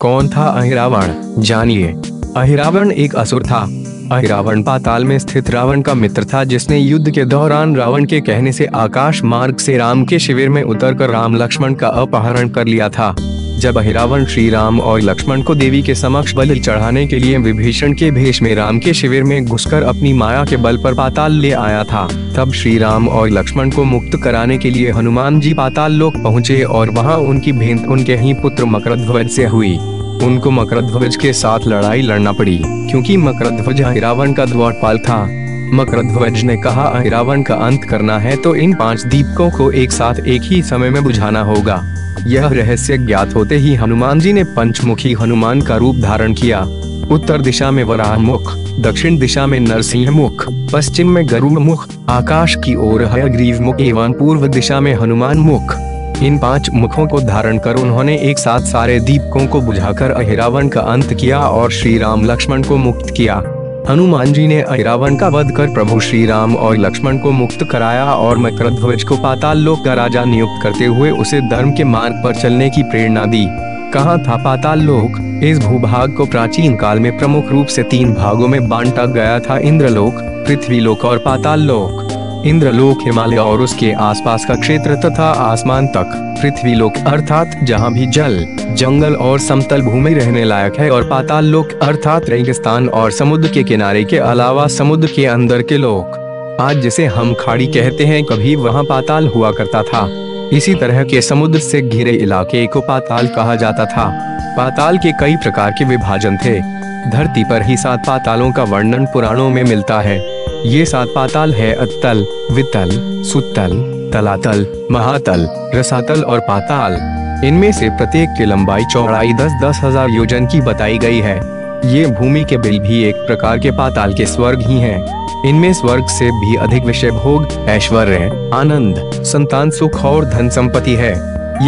कौन था अहिरावण? जानिए। अहिरावण एक असुर था। अहिरावण पाताल में स्थित रावण का मित्र था, जिसने युद्ध के दौरान रावण के कहने से आकाश मार्ग से राम के शिविर में उतरकर राम लक्ष्मण का अपहरण कर लिया था। जब अहिरावण श्री राम और लक्ष्मण को देवी के समक्ष बलि चढ़ाने के लिए विभीषण के भेष में राम के शिविर में घुसकर अपनी माया के बल पर पाताल ले आया था, तब श्री राम और लक्ष्मण को मुक्त कराने के लिए हनुमान जी पाताल लोक पहुँचे और वहाँ उनकी भेंट उनके ही पुत्र मकरध्वज से हुई। उनको मकरध्वज के साथ लड़ाई लड़ना पड़ी, क्योंकि मकरध्वज अहिरावण का द्वारपाल था। मकरध्वज ने कहा, अहिरावण का अंत करना है तो इन पाँच दीपकों को एक साथ एक ही समय में बुझाना होगा। यह रहस्य ज्ञात होते ही हनुमान जी ने पंचमुखी हनुमान का रूप धारण किया। उत्तर दिशा में वराह मुख दक्षिण दिशा में नरसिंह मुख पश्चिम में गरुड़ मुख आकाश की ओर हयग्रीव मुख एवं पूर्व दिशा में हनुमान मुख इन पाँच मुखों को धारण कर उन्होंने एक साथ सारे दीपकों को बुझाकर अहिरावण का अंत किया और श्री राम लक्ष्मण को मुक्त किया। हनुमान जी ने अहिरावण का वध कर प्रभु श्री राम और लक्ष्मण को मुक्त कराया और मकर ध्वज को पाताल लोक का राजा नियुक्त करते हुए उसे धर्म के मार्ग पर चलने की प्रेरणा दी। कहा था पाताल लोक? इस भूभाग को प्राचीन काल में प्रमुख रूप से तीन भागों में बांटा गया था इंद्रलोक पृथ्वी लोक और पाताल लोक। इंद्रलोक, हिमालय और उसके आसपास का क्षेत्र तथा आसमान तक। पृथ्वी लोक अर्थात जहाँ भी जल, जंगल और समतल भूमि रहने लायक है और पाताल लोक अर्थात रेगिस्तान और समुद्र के किनारे के अलावा समुद्र के अंदर के लोक। आज जिसे हम खाड़ी कहते हैं, कभी वहाँ पाताल हुआ करता था। इसी तरह के समुद्र से घिरे इलाके को पाताल कहा जाता था। पाताल के कई प्रकार के विभाजन थे। धरती पर ही सात पातालों का वर्णन पुराणों में मिलता है। ये सात पाताल है अतल वितल सुतल तलातल, महातल, रसातल और पाताल। इनमें से प्रत्येक की लंबाई चौड़ाई दस दस हज़ार योजन की बताई गई है। ये भूमि के बिल भी एक प्रकार के पाताल के स्वर्ग ही हैं। इनमें स्वर्ग से भी अधिक विषय भोग, ऐश्वर्य, आनंद, संतान, सुख और धन संपत्ति है।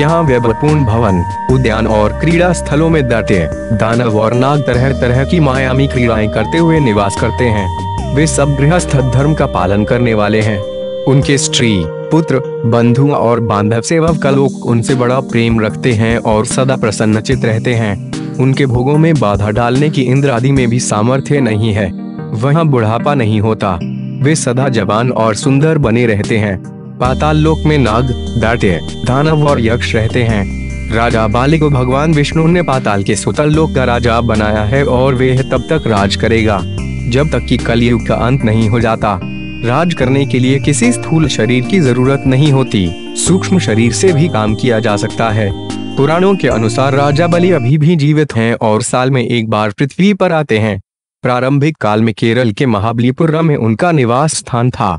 यहाँ व्यवपूर्ण भवन, उद्यान और क्रीड़ा स्थलों में दैत्य दानव और नाग तरह तरह की मायामी क्रीड़ाएँ करते हुए निवास करते हैं। वे सब गृहस्थ धर्म का पालन करने वाले हैं। उनके स्त्री, पुत्र, बंधु और बांधव सेवक का लोग उनसे बड़ा प्रेम रखते हैं और सदा प्रसन्नचित रहते हैं। उनके भोगों में बाधा डालने की इंद्र आदि में भी सामर्थ्य नहीं है। वहाँ बुढ़ापा नहीं होता। वे सदा जवान और सुंदर बने रहते हैं। पाताल लोक में नाग दाट्य दानव और यक्ष रहते हैं। राजा बाली को भगवान विष्णु ने पाताल के सुतल लोक का राजा बनाया है और वे तब तक राज करेगा। जब तक कि कलयुग का अंत नहीं हो जाता। राज करने के लिए किसी स्थूल शरीर की ज़रूरत नहीं होती। सूक्ष्म शरीर से भी काम किया जा सकता है। पुराणों के अनुसार राजा बलि अभी भी जीवित हैं और साल में एक बार पृथ्वी पर आते हैं। प्रारंभिक काल में केरल के महाबलीपुरम में उनका निवास स्थान था।